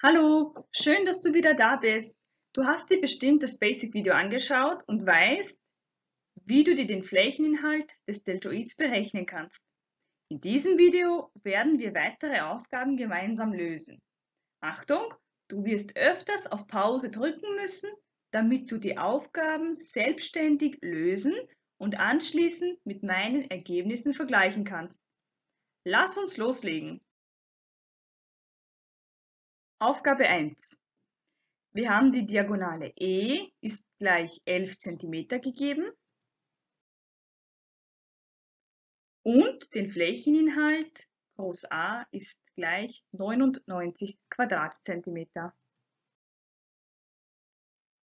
Hallo, schön, dass du wieder da bist. Du hast dir bestimmt das Basic-Video angeschaut und weißt, wie du dir den Flächeninhalt des Deltoids berechnen kannst. In diesem Video werden wir weitere Aufgaben gemeinsam lösen. Achtung, du wirst öfters auf Pause drücken müssen, damit du die Aufgaben selbstständig lösen und anschließend mit meinen Ergebnissen vergleichen kannst. Lass uns loslegen. Aufgabe 1. Wir haben die Diagonale E ist gleich 11 cm gegeben und den Flächeninhalt Groß A ist gleich 99 Quadratzentimeter.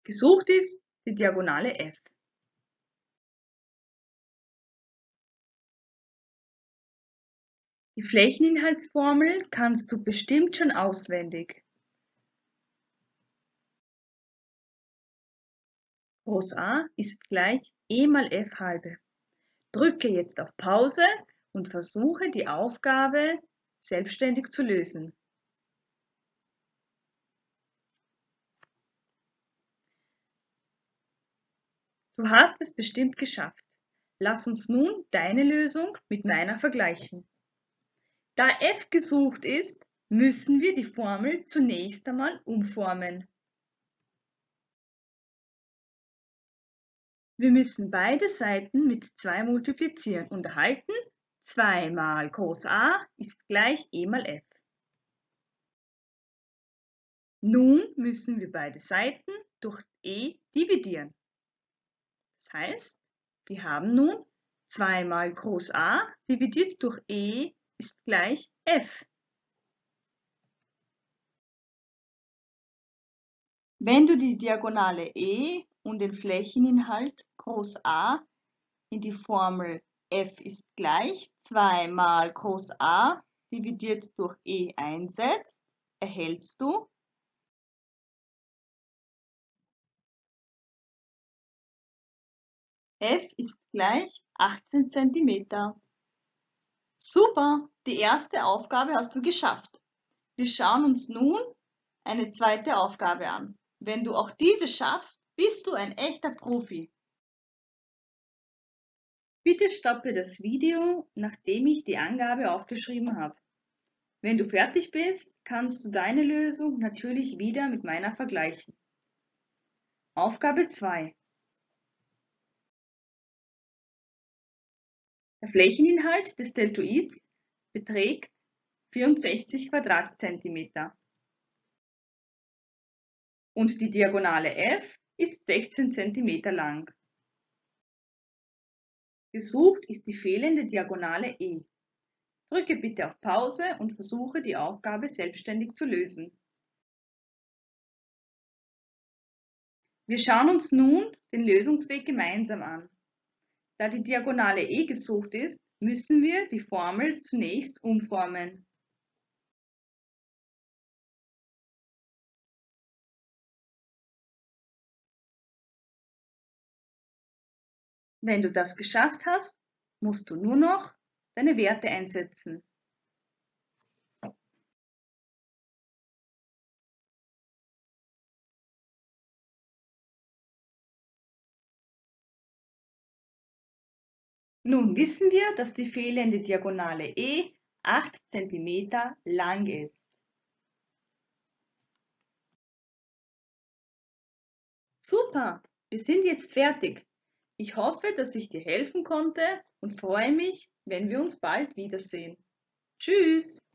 Gesucht ist die Diagonale F. Die Flächeninhaltsformel kannst du bestimmt schon auswendig. Groß A ist gleich E mal F halbe. Drücke jetzt auf Pause und versuche die Aufgabe selbstständig zu lösen. Du hast es bestimmt geschafft. Lass uns nun deine Lösung mit meiner vergleichen. Da f gesucht ist, müssen wir die Formel zunächst einmal umformen. Wir müssen beide Seiten mit 2 multiplizieren und erhalten 2 mal groß A ist gleich E mal F. Nun müssen wir beide Seiten durch E dividieren. Das heißt, wir haben nun 2 mal groß A dividiert durch E ist gleich f. Wenn du die Diagonale E und den Flächeninhalt Groß A in die Formel f ist gleich 2 mal Groß A dividiert durch E einsetzt, erhältst du f ist gleich 18 cm. Super, die erste Aufgabe hast du geschafft. Wir schauen uns nun eine zweite Aufgabe an. Wenn du auch diese schaffst, bist du ein echter Profi. Bitte stoppe das Video, nachdem ich die Angabe aufgeschrieben habe. Wenn du fertig bist, kannst du deine Lösung natürlich wieder mit meiner vergleichen. Aufgabe 2. Der Flächeninhalt des Deltoids beträgt 64 Quadratzentimeter und die Diagonale f ist 16 cm lang. Gesucht ist die fehlende Diagonale e. Drücke bitte auf Pause und versuche die Aufgabe selbstständig zu lösen. Wir schauen uns nun den Lösungsweg gemeinsam an. Da die Diagonale e gesucht ist, müssen wir die Formel zunächst umformen. Wenn du das geschafft hast, musst du nur noch deine Werte einsetzen. Nun wissen wir, dass die fehlende Diagonale E 8 cm lang ist. Super, wir sind jetzt fertig. Ich hoffe, dass ich dir helfen konnte und freue mich, wenn wir uns bald wiedersehen. Tschüss!